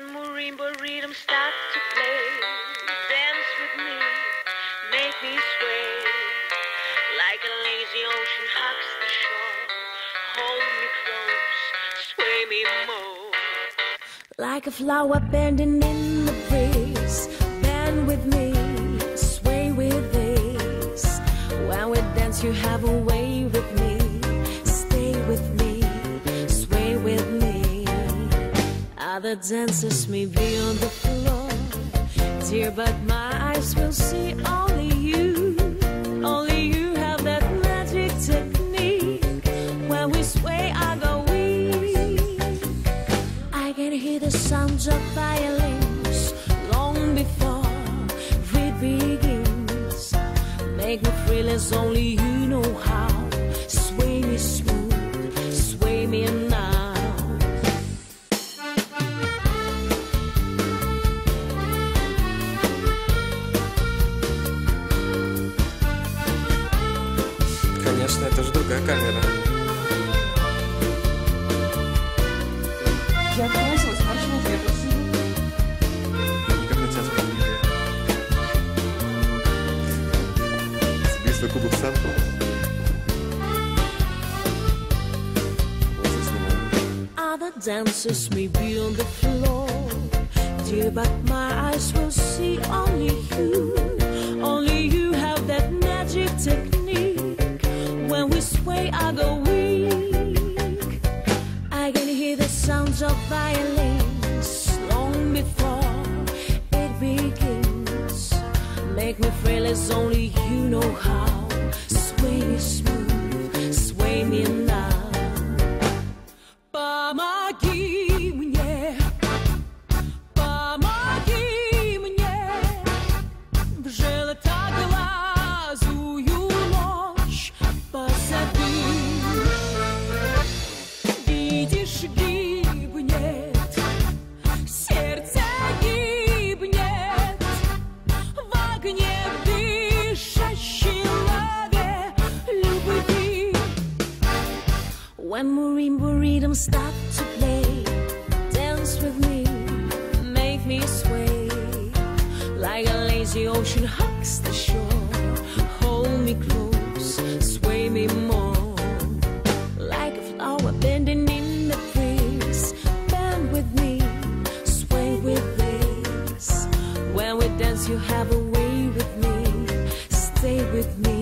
marimba rhythm start to play, dance with me, make me sway. Like a lazy ocean hugs the shore, hold me close, sway me more. Like a flower bending in the breeze, bend with me, sway with this. When we dance, you have a way with me, Other dancers may be the floor, dear, but my eyes will see only you. Only you have that magic technique. When we sway, I go weak. I can hear the sounds of violins long before it begins. Make me feel as only you know how. это же другая камера. Я красилась, нашего бедности. Как на тебя смотрели. Убийство Кубок Сан. Вот и снимаем. Other dancers may be on the floor, dear, but my eyes will see only you. Can hear the sounds of violins long before it begins. Make me feel as only you know how. Sway me smooth, sway me now. When marimba rhythm start to play, dance with me, make me sway. Like a lazy ocean hugs the shore, hold me close, sway me more. Like a flower bending in the breeze, bend with me, sway with this. When we dance, you have a way with me, stay with me,